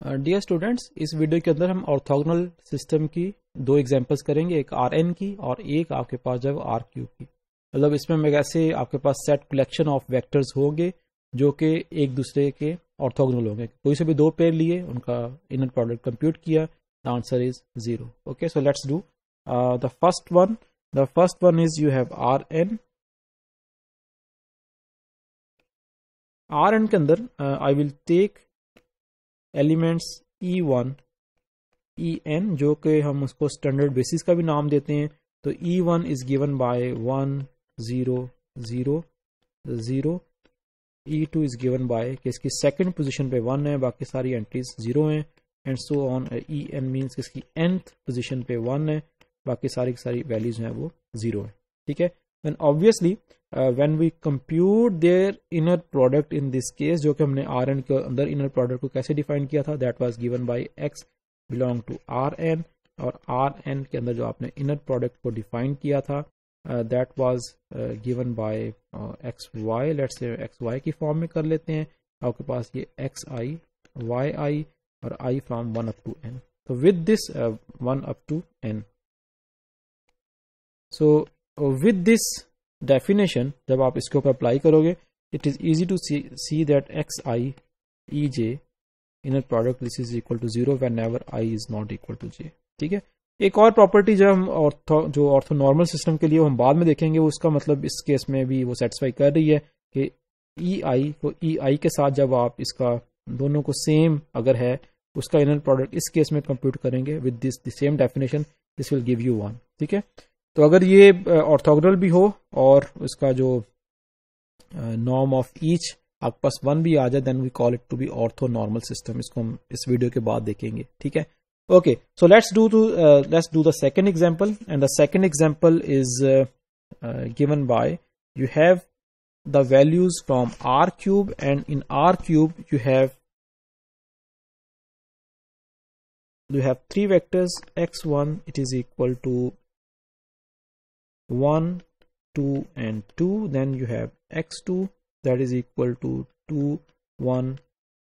Dear students इस video के अंदर हम ऑर्थोगोनल सिस्टम की दो एग्जांपल्स करेंगे, एक आर एन की और एक आपके पास जो आर क्यू की। मतलब इसमें मैं ऐसे आपके पास सेट कलेक्शन ऑफ़ वेक्टर्स होंगे, जो कि एक दूसरे के ऑर्थोगोनल होंगे। कोई से भी दो पेयर लिए, उनका इनर प्रोडक्ट कंप्यूट किया the answer is zero okay so let's do the first one the first one is you have R N R N के अंदर I will take elements E one E N जो कि हम उसको standard basis का भी नाम देते हैं। तो E one is given by one zero zero zero E two is given by इसकी सेकंड पोजीशन पे वन है, बाकी सारी एंट्रीज ज़ीरो हैं। And so on E N means इसकी एंथ पोजीशन पे वन है, बाकी सारी की सारी वैल्यूज़ हैं वो ज़ीरो है। ठीक है? Then obviously when we compute their inner product in this case, जो कि हमने आर एन के अंदर इनर प्रोडक्ट को कैसे डिफाइन किया था that was given by X belong to R N और आर एन के अंदर जो आपने इनर प्रोडक्ट को डिफाइन किया था that was given by X Y let's X Y की फॉर्म में कर लेते हैं, आपके पास ये एक्स आई वाई आई और I from one up to N तो with this one up to N so with this definition जब आप इसके ऊपर अप्लाई करोगे it is easy to see that X I E J inner product this is equal to zero whenever I is not equal to J ठीक है? एक और property जो हम ऑर्थो जो ऑर्थो नॉर्मल सिस्टम के लिए हम बाद में देखेंगे उसका मतलब इस केस में भी वो सेटिस्फाई कर रही है कि ई e आई को ई e आई के साथ जब आप इसका दोनों को सेम अगर है, उसका इनर प्रोडक्ट इस केस में कंप्यूट करेंगे with this the same definition this will give you one ठीक है? तो अगर ये ऑर्थोगोनल भी हो और इसका जो नॉर्म ऑफ़ ईच आपके पास वन भी आ जाए then we call it to be orthonormal system इसको हम इस वीडियो के बाद देखेंगे, ठीक है? Okay so let's do two let's do the second example and the second example is given by you have the values from r cube and in r cube you have you have three vectors x1 it is equal to 1 2 and 2 then you have x2 that is equal to 2 1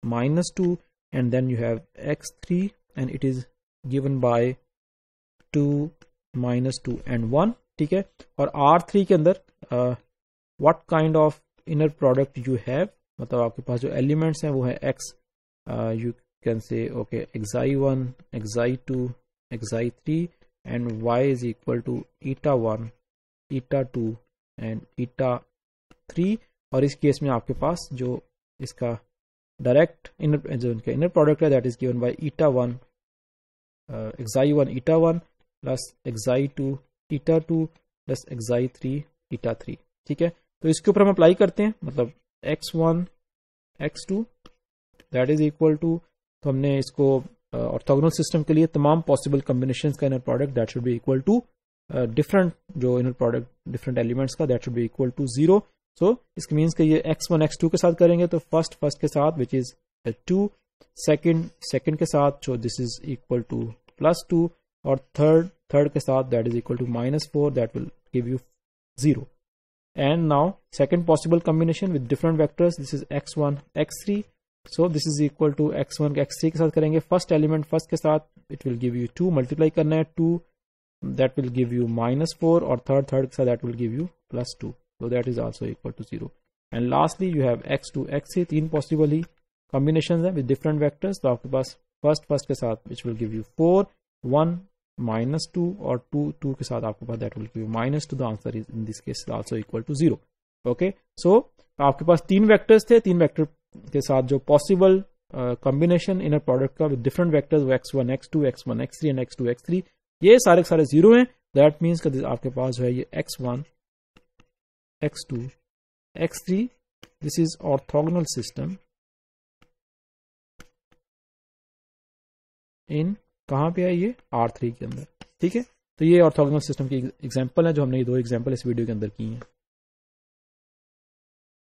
minus 2 and then you have x3 and it is given by 2 minus 2 and 1 ठीक है और R3 के अंदर what kind of inner product you have मतलब आपके पास जो elements हैं वो है x you can say okay xi one xi two xi three and y is equal to eta one eta two and eta three और इस case में आपके पास जो इसका डायरेक्ट इनर जो इनका इनर प्रोडक्ट है that is given by eta one xi one eta one plus xi two eta two plus xi three eta three ठीक है? तो इसके ऊपर हम अप्लाई करते हैं मतलब X one X two that is equal to तो हमने इसको ऑर्थोगोनल सिस्टम के लिए तमाम पॉसिबल कॉम्बिनेशन का inner product that should be equal to different जो इनर प्रोडक्ट डिफरेंट एलिमेंट्स का that should be equal to zero so इसके मीन्स कि ये एक्स वन एक्स टू के साथ करेंगे तो फ़र्स्ट फ़र्स्ट के साथ which is two second second के साथ जो this is equal to plus two और थर्ड थर्ड के साथ that is equal to minus four that will give you zero and now second possible combination with different vectors this is X one X three so this is equal to X one X three के साथ करेंगे. First element first के साथ it will give you two multiply करना है two that will give you minus 4 or third third so that will give you plus 2 so that is also equal to 0 and lastly you have x2 x3 तीन possible ही combinations हैं with different vectors तो आपके पास first first के साथ which will give you 4 1 minus 2 और 2 2 के साथ आपके पास that will give you minus 2 the answer is in this case also equal to 0 okay so आपके पास तीन वेक्टर्स थे तीन वेक्टर के साथ जो पॉसिबल कॉम्बिनेशन इन प्रोडक्ट का with different vectors x one x two x one x three and x two x three ये सारे सारे ज़ीरो हैं। दैट मीन्स का आपके पास जो है ये x one x two x three this is orthogonal system in कहाँ पे है ये? आर थ्री के अंदर। ठीक है? तो ये ऑर्थोगनल सिस्टम की एग्ज़ाम्पल है, जो हमने ये दो एग्जांपल इस वीडियो के अंदर की हैं।